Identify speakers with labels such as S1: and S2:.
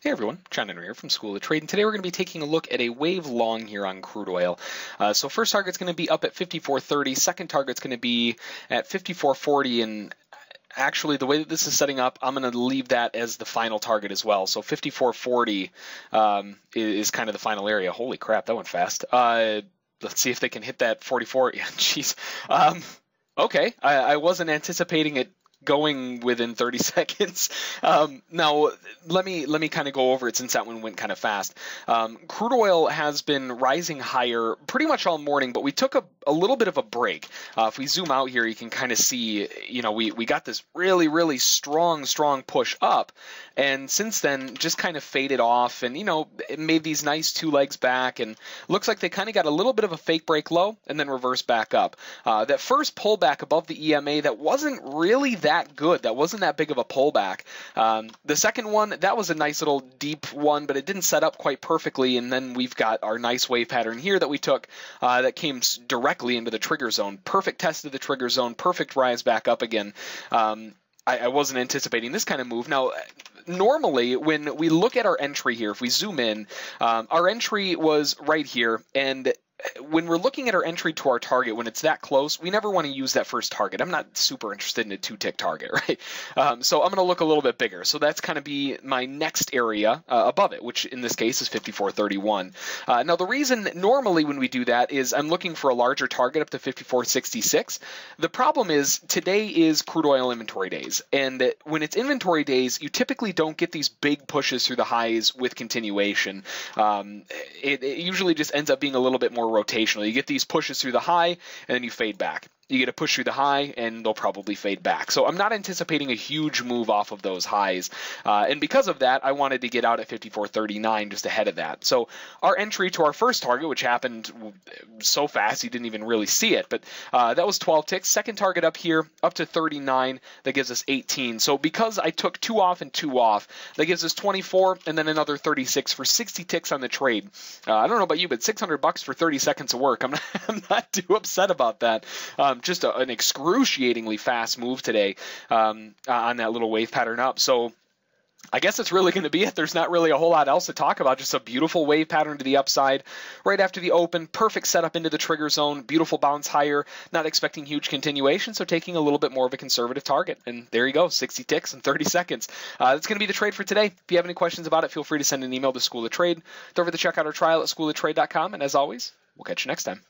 S1: Hey everyone, John Henry here from School of Trade, and today we're going to be taking a look at a wave long here on crude oil. Uh, so first target's going to be up at 54.30, second target's going to be at 54.40, and actually the way that this is setting up, I'm going to leave that as the final target as well. So 54.40 um, is, kind of the final area. Holy crap, that went fast. Uh, let's see if they can hit that 44. Yeah, jeez. Um, okay, I, I wasn't anticipating it going within 30 seconds. Um, now, let me let me kind of go over it since that one went kind of fast. Um, crude oil has been rising higher pretty much all morning, but we took a, a little bit of a break. Uh, if we zoom out here, you can kind of see, you know, we, we got this really, really strong, strong push up. And since then, just kind of faded off and, you know, it made these nice two legs back. And looks like they kind of got a little bit of a fake break low and then reversed back up. Uh, that first pullback above the EMA, that wasn't really that good. That wasn't that big of a pullback. Um, the second one, that was a nice little deep one, but it didn't set up quite perfectly. And then we've got our nice wave pattern here that we took uh, that came directly into the trigger zone. Perfect test of the trigger zone, perfect rise back up again. Um, I, I wasn't anticipating this kind of move. Now, normally when we look at our entry here, if we zoom in, um, our entry was right here, and when we're looking at our entry to our target, when it's that close, we never want to use that first target. I'm not super interested in a two tick target, right? Um, so I'm going to look a little bit bigger. So that's kind of be my next area uh, above it, which in this case is 54.31. Uh, now the reason normally when we do that is I'm looking for a larger target up to 54.66. The problem is today is crude oil inventory days, and when it's inventory days, you typically don't get these big pushes through the highs with continuation. Um, it, it usually just ends up being a little bit more rotational. You get these pushes through the high, and then you fade back you get a push through the high and they'll probably fade back. So I'm not anticipating a huge move off of those highs. Uh, and because of that, I wanted to get out at 54.39 just ahead of that. So our entry to our first target, which happened so fast you didn't even really see it, but uh, that was 12 ticks. Second target up here, up to 39, that gives us 18. So because I took two off and two off, that gives us 24 and then another 36 for 60 ticks on the trade. Uh, I don't know about you, but 600 bucks for 30 seconds of work. I'm not, I'm not too upset about that. Um, um, just a, an excruciatingly fast move today um, on that little wave pattern up. So I guess that's really going to be it. There's not really a whole lot else to talk about. Just a beautiful wave pattern to the upside right after the open. Perfect setup into the trigger zone. Beautiful bounce higher. Not expecting huge continuation, so taking a little bit more of a conservative target. And there you go, 60 ticks in 30 seconds. Uh, that's going to be the trade for today. If you have any questions about it, feel free to send an email to School of Trade. Don't forget to check out our trial at schooloftrade.com. And as always, we'll catch you next time.